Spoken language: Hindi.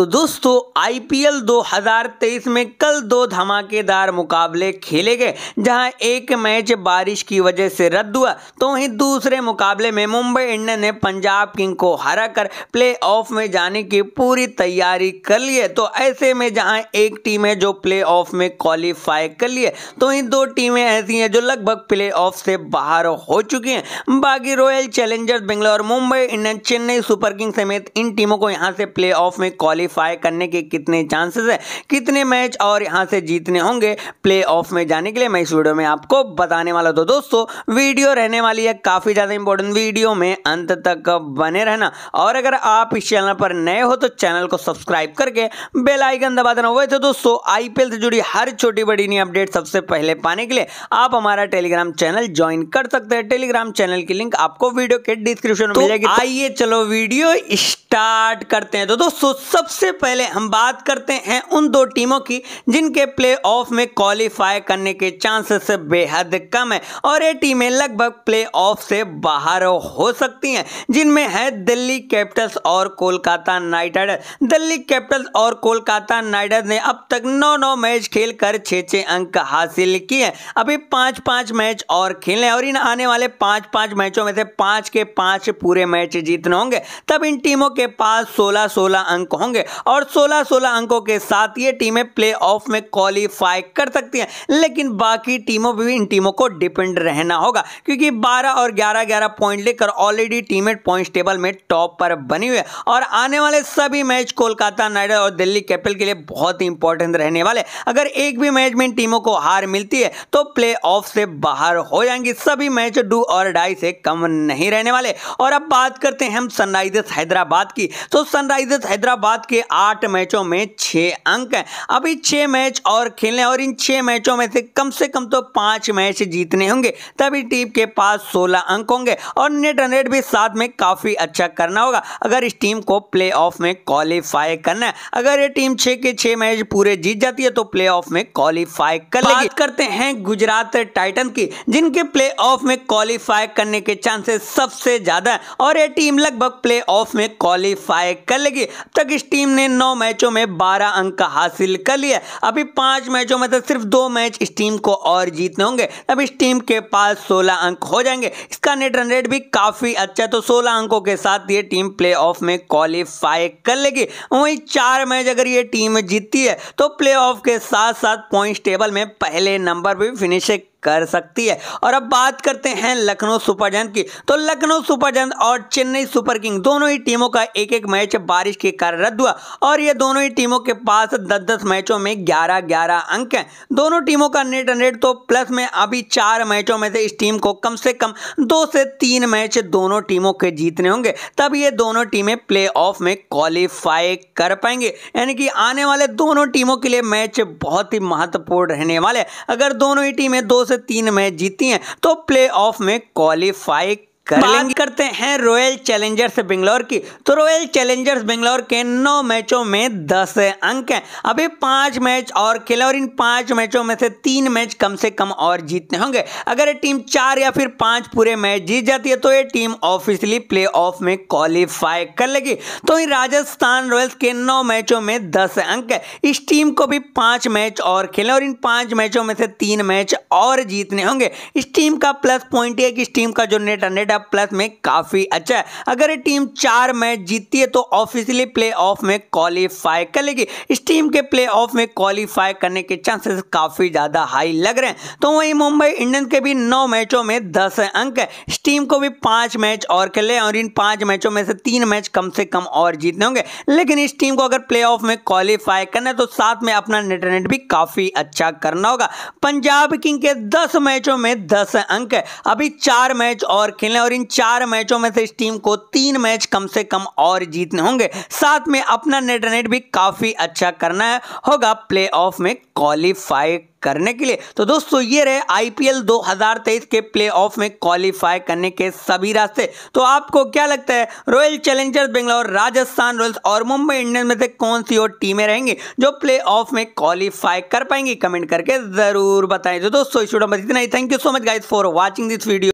तो दोस्तों आईपीएल 2023 में कल दो धमाकेदार मुकाबले खेले गए, जहाँ एक मैच बारिश की वजह से रद्द हुआ। तो वहीं दूसरे मुकाबले में मुंबई इंडियंस ने पंजाब किंग को हराकर प्ले ऑफ़ में जाने की पूरी तैयारी कर ली है। तो ऐसे में जहाँ एक टीम है जो प्ले ऑफ़ में क्वालिफाई कर लिए तो इन दो टीमें ऐसी हैं जो लगभग प्ले ऑफ़ से बाहर हो चुकी हैं। बाकी Royal Challengers Bangalore, Mumbai Indian, Chennai Super King समेत इन टीमों को यहाँ से प्ले में क्वालिफाई करने के कितने चांसेस है कितने मैच और यहाँ से जीतने होंगे प्ले ऑफ़ में जाने के लिए मैं इस वीडियो में आपको बताने वाला तो दोस्तों वीडियो रहने वाली है काफ़ी ज़्यादा इंपॉर्टेंट वीडियो में अंत तक बने रहना। और अगर आप इस चैनल पर नए हो तो चैनल को सब्सक्राइब करके बेल आइकन दबा देना। वैसे दोस्तों आईपीएल से जुड़ी हर छोटी बड़ी नई अपडेट सबसे पहले पाने के लिए आप हमारा टेलीग्राम चैनल ज्वाइन कर सकते हैं। टेलीग्राम चैनल की लिंक आपको वीडियो के डिस्क्रिप्शन में मिल जाएगी तो आइए चलो वीडियो स्टार्ट करते हैं। तो दोस्तों सबसे पहले हम बात करते हैं उन दो टीमों की जिनके प्ले ऑफ़ में क्वालिफाई करने के चांसेस बेहद कम है। और ये टीमें लगभग प्ले ऑफ़ से बाहर हो सकती हैं, जिनमें है दिल्ली कैपिटल्स और Kolkata Knight Riders Delhi Capitals और कोलकाता नाइट राइडर्स ने अब तक नौ नौ मैच खेलकर छः छः अंक हासिल किए हैं। अभी पाँच पाँच मैच और खेलने और इन आने वाले पाँच पाँच मैचों में से पाँच के पाँच पूरे मैच जीतने होंगे। तब इन टीमों के पास सोलह सोलह अंक होंगे। और 16-16 अंकों के साथ ये टेमें प्ले ऑफ़ में क्वालिफाई कर सकती हैं। लेकिन बाकी टीमों पर भी इन टीमों को डिपेंड रहना होगा, क्योंकि 12 और 11-11 पॉइंट लेकर ऑलरेडी टीमें पॉइंट टेबल में टॉप पर बनी हुई है। और आने वाले सभी मैच कोलकाता नाइट और दिल्ली कैपिटल के लिए बहुत ही इंपॉर्टेंट रहने वाले। अगर एक भी मैच में इन टीमों को हार मिलती है तो प्ले ऑफ़ से बाहर हो जाएँगी। सभी मैच डू और डाई से कम नहीं रहने वाले। और अब बात करते हैं हम सनराइजर्स हैदराबाद की। तो सनराइजर्स हैदराबाद के आठ मैचों में छह अंक हैं। अभी छह मैच और खेलने और इन छह मैचों में से कम से कम तो पाँच मैच जीतने होंगे। तभी टीम के पास सोलह अंक होंगे और नेट रन रेट भी साथ में काफ़ी अच्छा करना होगा। अगर इस टीम को प्ले ऑफ़ में क्वालिफाई करना है, अगर ये टीम छह के छह मैच पूरे जीत जाती है तो प्ले ऑफ़ में क्वालिफाई कर लेगी। करते हैं गुजरात टाइटन की, जिनके प्ले ऑफ़ में क्वालिफाई करने के चांसेस सबसे ज़्यादा है और ये टीम लगभग प्ले ऑफ़ में क्वालिफाई कर लेगी। तक इस टीम ने नौ मैचों में बारह अंक हासिल कर लिया अभी पाँच मैचों में तो सिर्फ़ दो मैच इस टीम को और जीतने होंगे। तब इस टीम के पास सोलह अंक हो जाएँगे। इसका नेट रन रेट भी काफ़ी अच्छा तो सोलह अंकों के साथ ये टीम प्ले में क्वालिफाई कर लेगी। वहीं चार मैच अगर ये टीम जीतती है तो प्ले के साथ साथ पॉइंट टेबल में पहले नंबर पर फिनिश कर सकती है। और अब बात करते हैं लखनऊ सुपर जयंत की। तो लखनऊ सुपर और चेन्नई सुपर किंग दोनों ही टीमों का एक एक मैच बारिश के कारण रद्द हुआ। और ये दोनों ही टीमों के पास दस दस मैचों में ग्यारह ग्यारह अंक हैं। दोनों टीमों का नेट रेट तो प्लस में अभी चार मैचों में से इस टीम को कम से कम दो से तीन मैच दोनों टीमों के जीतने होंगे। तब ये दोनों टीमें प्ले में क्वालिफाई कर पाएँगे। यानी कि आने वाले दोनों टीमों के लिए मैच बहुत ही महत्वपूर्ण रहने वाले अगर दोनों ही टीमें दो से तीन मैच जीती हैं। तो प्ले में क्वालिफाई कर लेंगे। करते हैं रॉयल चैलेंजर्स बेंगलोर की। तो रॉयल चैलेंजर्स बेंगलोर के नौ मैचों में दस अंक हैं। अभी पाँच मैच और खेले और इन पाँच मैचों में से तीन मैच कम से कम और जीतने होंगे। अगर ये टीम चार या फिर पाँच पूरे मैच जीत जाती है तो ये टीम ऑफिशियली प्ले ऑफ़ में क्वालिफाई कर लेगी। तो इन राजस्थान रॉयल्स के नौ मैचों में दस अंक है। इस टीम को भी पाँच मैच और खेले और इन पाँच मैचों में से तीन मैच और जीतने होंगे। इस टीम का प्लस पॉइंट है कि इस टीम का जो नेट नेट प्लस में काफ़ी अच्छा है। अगर ये टीम चार मैच जीतती है तो ऑफिशियली प्ले ऑफ़ में क्वालिफाई कर लेगी। इस टीम के प्ले ऑफ़ में क्वालिफाई करने के चांसेस काफ़ी ज़्यादा हाई लग रहे हैं। तो वही मुंबई इंडियंस के भी नौ मैचों में दस अंक है। इस टीम को भी पाँच मैच और खेले और इन पाँच मैचों में से तीन मैच कम से कम और जीतने होंगे। लेकिन इस टीम को अगर प्ले में क्वालिफाई करना है तो साथ में अपना नेट नेट भी काफ़ी अच्छा करना होगा। पंजाब किंग के दस मैचों में दस अंक है। अभी चार मैच और खेलने और इन चार मैचों में से इस टीम को तीन मैच कम से कम और जीतने होंगे। साथ में अपना नेट नेट भी काफ़ी अच्छा करना है। होगा प्ले में क्वालिफाई करने के लिए। तो दोस्तों, ये रहे आईपीएल 2023 के प्ले ऑफ़ में क्वालिफाई करने के सभी रास्ते। तो आपको क्या लगता है, Royal Challengers Bangalore, Rajasthan Royals और मुंबई इंडियंस में से कौन सी और टीमें रहेंगी जो प्ले ऑफ़ में क्वालिफाई कर पाएँगी? कमेंट करके ज़रूर बताएँ। तो दोस्तों इतना ही। Thank you so much guys for watching this video